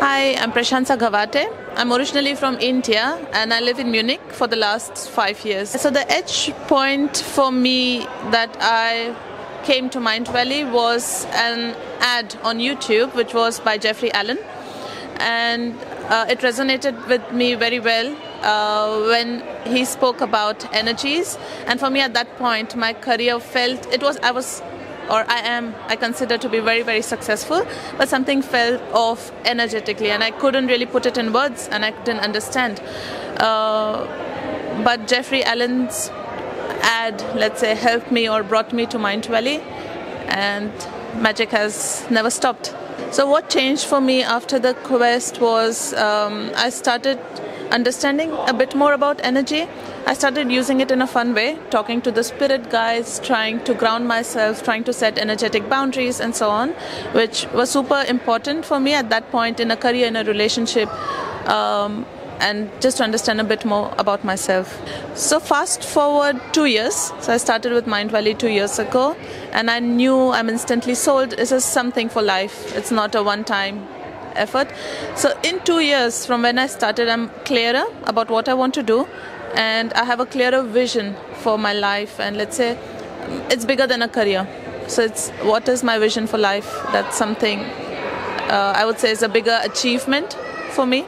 Hi, I'm Prashansa Ghavate. I'm originally from India and I live in Munich for the last five years. So, the edge point for me that I came to Mindvalley was an ad on YouTube, which was by Jeffrey Allen. And uh, it resonated with me very well uh, when he spoke about energies. And for me, at that point, my career felt it was, I was or I am, I consider to be very, very successful, but something fell off energetically and I couldn't really put it in words and I didn't understand. Uh, but Jeffrey Allen's ad, let's say, helped me or brought me to Mindvalley and magic has never stopped. So, what changed for me after the quest was um, I started understanding a bit more about energy. I started using it in a fun way, talking to the spirit guides, trying to ground myself, trying to set energetic boundaries, and so on, which was super important for me at that point in a career, in a relationship. Um, and just to understand a bit more about myself. So, fast forward two years. So, I started with Mindvalley two years ago, and I knew I'm instantly sold. This is something for life, it's not a one time effort. So, in two years from when I started, I'm clearer about what I want to do, and I have a clearer vision for my life. And let's say it's bigger than a career. So, it's what is my vision for life? That's something uh, I would say is a bigger achievement for me.